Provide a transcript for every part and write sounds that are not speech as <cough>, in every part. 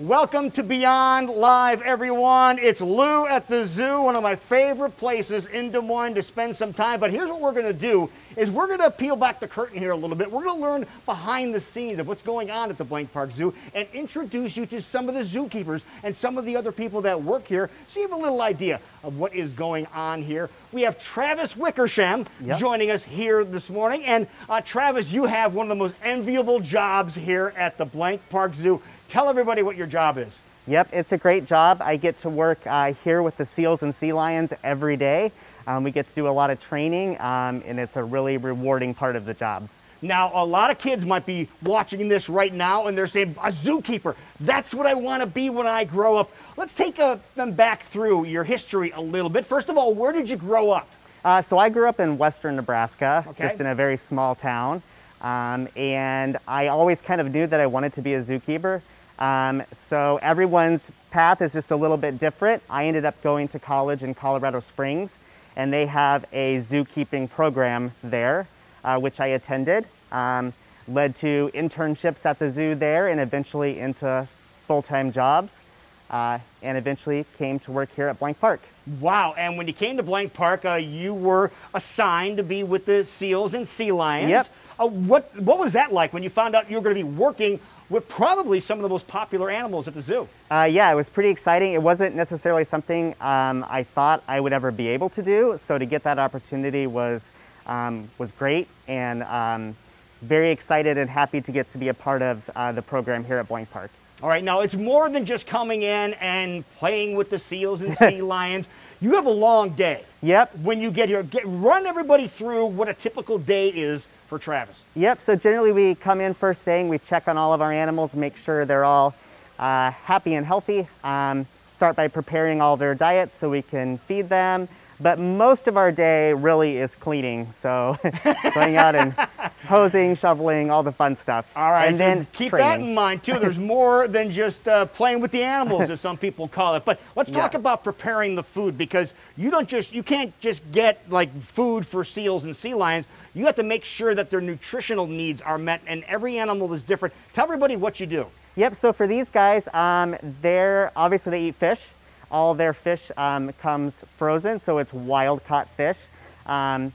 Welcome to Beyond Live, everyone. It's Lou at the zoo, one of my favorite places in Des Moines to spend some time. But here's what we're going to do is we're going to peel back the curtain here a little bit. We're going to learn behind the scenes of what's going on at the Blank Park Zoo and introduce you to some of the zookeepers and some of the other people that work here so you have a little idea of what is going on here. We have Travis Wickersham Yep. joining us here this morning. And uh, Travis, you have one of the most enviable jobs here at the Blank Park Zoo. Tell everybody what your job is. Yep, it's a great job. I get to work uh, here with the seals and sea lions every day. Um, we get to do a lot of training, um, and it's a really rewarding part of the job. Now, a lot of kids might be watching this right now and they're saying, a zookeeper, that's what I want to be when I grow up. Let's take uh them back through your history a little bit. First of all, where did you grow up? Uh, so I grew up in western Nebraska, Okay. just in a very small town, um, and I always kind of knew that I wanted to be a zookeeper. Um, so everyone's path is just a little bit different. I ended up going to college in Colorado Springs, and they have a zookeeping program there, uh, which I attended. Um, led to internships at the zoo there, and eventually into full-time jobs, uh, and eventually came to work here at Blank Park. Wow, and when you came to Blank Park, uh, you were assigned to be with the seals and sea lions. Yep. Uh, what, what was that like when you found out you were going to be working with probably some of the most popular animals at the zoo? Uh, yeah, it was pretty exciting. It wasn't necessarily something um, I thought I would ever be able to do. So to get that opportunity was um, was great, and um, very excited and happy to get to be a part of uh, the program here at Blank Park. All right, now it's more than just coming in and playing with the seals and sea <laughs> lions. You have a long day. Yep, When you get here, get, run everybody through what a typical day is for Travis. Yep, so generally we come in first thing, we check on all of our animals, make sure they're all uh, happy and healthy. Um, start by preparing all their diets so we can feed them. But most of our day really is cleaning, so <laughs> going out and <laughs> hosing, shoveling, all the fun stuff. All right, and so then keep that in mind too. There's <laughs> more than just uh, playing with the animals, as some people call it. But let's talk Yeah. about preparing the food because you don't just you can't just get like food for seals and sea lions. You have to make sure that their nutritional needs are met, and every animal is different. Tell everybody what you do. Yep, so for these guys, um, they're obviously they eat fish. All their fish um, comes frozen, so it's wild caught fish. Um,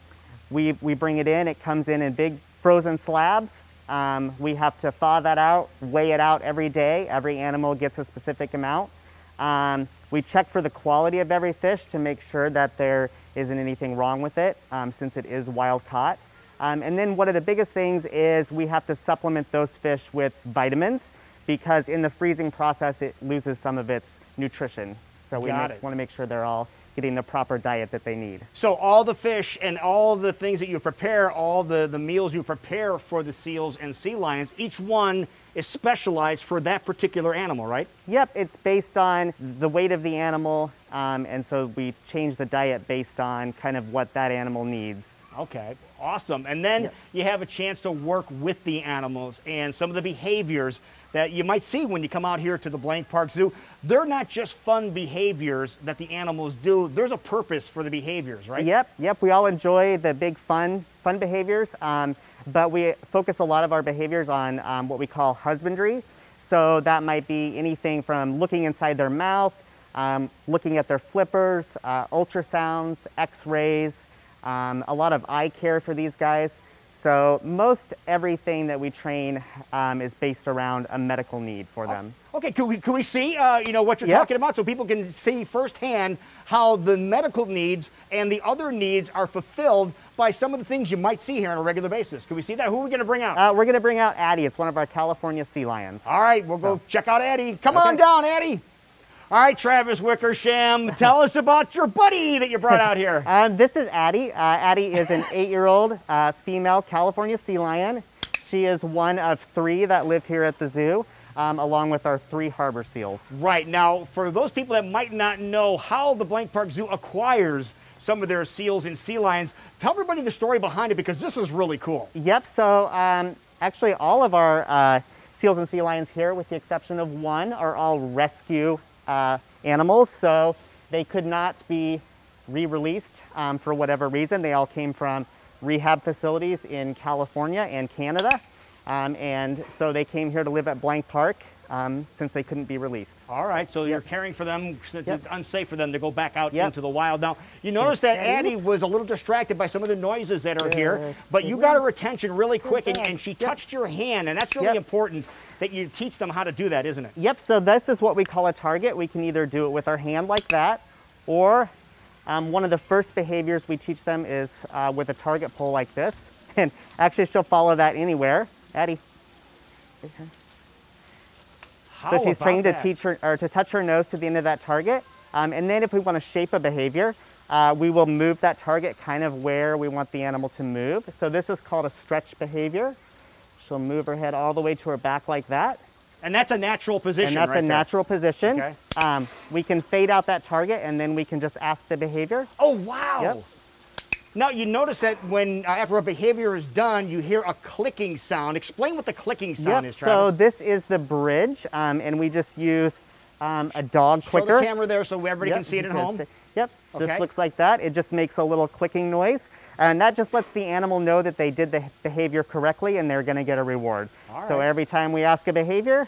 we, we bring it in, it comes in in big frozen slabs. Um, we have to thaw that out, weigh it out every day. Every animal gets a specific amount. Um, we check for the quality of every fish to make sure that there isn't anything wrong with it, um, since it is wild caught. Um, and then one of the biggest things is we have to supplement those fish with vitamins because in the freezing process it loses some of its nutrition. So we want to make sure they're all getting the proper diet that they need. So all the fish and all the things that you prepare, all the, the meals you prepare for the seals and sea lions, each one is specialized for that particular animal, right? Yep, it's based on the weight of the animal, um, and so we change the diet based on kind of what that animal needs. Okay, awesome. And then Yep. you have a chance to work with the animals and some of the behaviors that you might see when you come out here to the Blank Park Zoo. They're not just fun behaviors that the animals do. There's a purpose for the behaviors, right? Yep, yep. We all enjoy the big fun, fun behaviors, um, but we focus a lot of our behaviors on um, what we call husbandry. So that might be anything from looking inside their mouth, um, looking at their flippers, uh, ultrasounds, X-rays, um, a lot of eye care for these guys. So most everything that we train um, is based around a medical need for them. Okay, can we, could we see, uh, you know, what you're Yep. talking about so people can see firsthand how the medical needs and the other needs are fulfilled by some of the things you might see here on a regular basis. Can we see that? Who are we going to bring out? Uh, we're going to bring out Addie. It's one of our California sea lions. All right, we'll go check out Eddie. Come Okay. on down, Eddie. All right, Travis Wickersham, tell us about your buddy that you brought out here. <laughs> Um, this is Addie. Uh, Addie is an eight-year-old uh, female California sea lion. She is one of three that live here at the zoo, um, along with our three harbor seals. Right, now, for those people that might not know how the Blank Park Zoo acquires some of their seals and sea lions, tell everybody the story behind it because this is really cool. Yep. So um, actually, all of our uh, seals and sea lions here, with the exception of one, are all rescue uh, animals. So they could not be re-released um, for whatever reason. They all came from rehab facilities in California and Canada. Um, and so they came here to live at Blank Park um, since they couldn't be released. All right, so you're caring for them since Yep. it's unsafe for them to go back out Yep. into the wild. Now, you notice that Addie. Was a little distracted by some of the noises that are here, but you got her attention really quick, and, and she Yep. touched your hand, and that's really Yep. important that you teach them how to do that, isn't it? Yep, so this is what we call a target. We can either do it with our hand like that, or um, one of the first behaviors we teach them is uh, with a target pole like this. <laughs> And actually, she'll follow that anywhere. Addie. How So she's trained that? to teach her or to touch her nose to the end of that target. Um, and then if we want to shape a behavior, uh, we will move that target kind of where we want the animal to move. So this is called a stretch behavior. She'll move her head all the way to her back like that. And that's a natural position, And that's right a there. natural position. Okay. Um, we can fade out that target and then we can just ask the behavior. Oh, wow. Yep. Now, you notice that when uh, after a behavior is done, you hear a clicking sound. Explain what the clicking sound Yep, is, so this is the bridge and we just use um, a dog clicker. Show the camera there so everybody Yep, can see it at home. see- Yep, Okay. just looks like that. It just makes a little clicking noise. And that just lets the animal know that they did the behavior correctly and they're gonna get a reward. So every time we ask a behavior,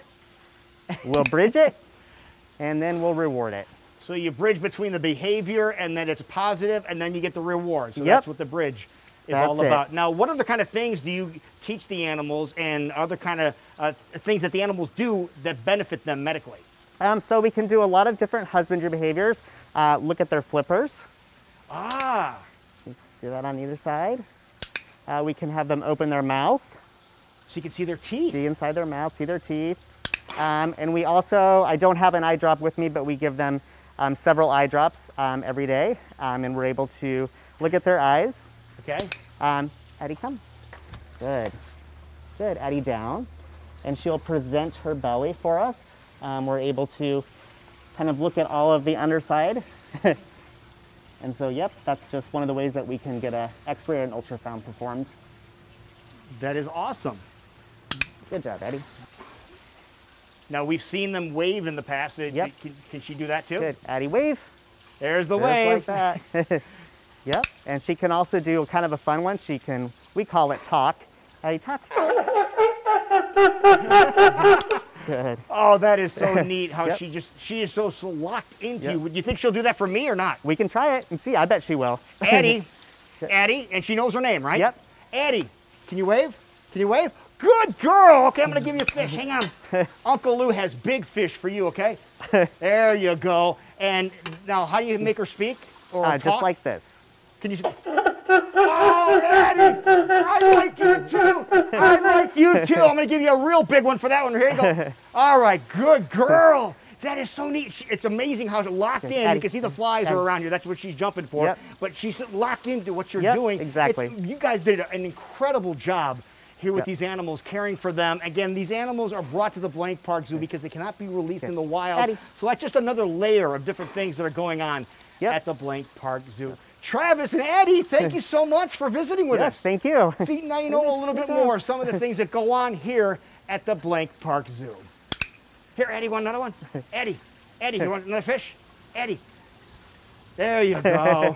we'll bridge it <laughs> and then we'll reward it. So you bridge between the behavior and then it's positive, and then you get the reward. So Yep. that's what the bridge is That's all it. about. Now, what other kind of things do you teach the animals, and other kind of uh, things that the animals do that benefit them medically? Um, so we can do a lot of different husbandry behaviors. Uh, look at their flippers. Ah, Do that on either side. Uh, we can have them open their mouth. so you can see their teeth. see inside their mouth, see their teeth. Um, and we also, I don't have an eye drop with me, but we give them um, several eye drops um, every day. Um, and we're able to look at their eyes. Okay. Um, Addie, come. Good. Good. Addie, down. And she'll present her belly for us. Um, we're able to kind of look at all of the underside. <laughs> and so, yep, that's just one of the ways that we can get a X-ray and ultrasound performed. That is awesome. Good job, Addie. Now we've seen them wave in the past. Yep. Can, can she do that too? Good. Addie, wave. There's the Just wave. like that. <laughs> yep. And she can also do kind of a fun one. She can, we call it talk. You talk? Good. Oh, that is so <laughs> neat how Yep. she just she is so, so locked into Yep. you. Do you think she'll do that for me or not? We can try it and see. I bet she will. Addie, <laughs> Addie, and she knows her name, right? Yep. Addie, can you wave? Can you wave? Good girl. Okay, I'm gonna give you a fish. Hang on. <laughs> Uncle Lou has big fish for you. Okay. <laughs> there you go. And now, how do you make her speak or Uh, talk? just like this. Can you? Oh, Addie, I like you too. I like you too. I'm gonna give you a real big one for that one. Here you go. <laughs> All right, good girl. That is so neat. She- It's amazing how locked in. You can see the flies are around you. That's what she's jumping for. Yep. But she's locked into what you're Yep, doing. exactly. It's- you guys did an incredible job here with Yep. these animals, caring for them. Again, these animals are brought to the Blank Park Zoo because they cannot be released in the wild. Addie. So that's just another layer of different things that are going on Yep. at the Blank Park Zoo. Travis and Addie, thank <laughs> you so much for visiting with us. Yes, us. thank you. <laughs> See, now you know a little bit more some of the things that go on here at the Blank Park Zoo. Here, Eddie, want another one? <laughs> Eddie, Eddie, you want another fish? Eddie. There you go.